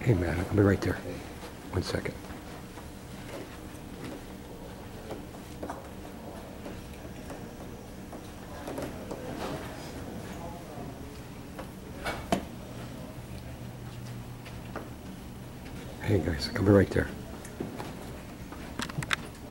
Hey, Matt, I'll be right there. One second. Hey, guys, I'll be right there.